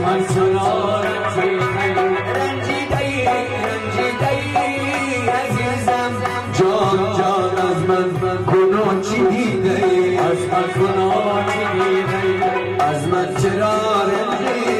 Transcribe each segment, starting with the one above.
من سرارت من رنجیدی رنجیدی زم جان جان از من کنون چی دیدی از من کنون چی دیدی از من چرا رنجیدی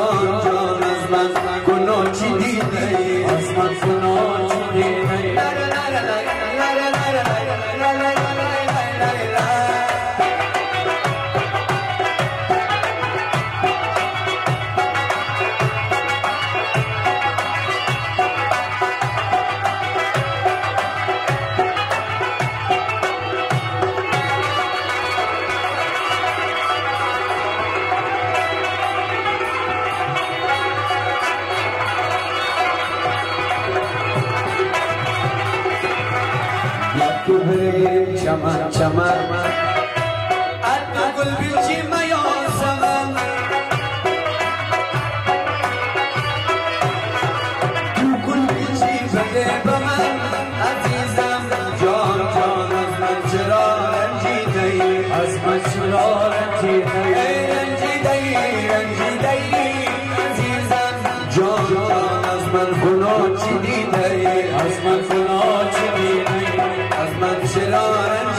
بریم چمن چمن. ادنا گل بیچی میا زمن؟ تو گل بیچی بده به من؟ عزیزم جان جان از من چرا رنجیده ای؟ از من چرا رنجیده ای؟ جان جان از من گناه چی دیده از من گناه چی دیده من چرا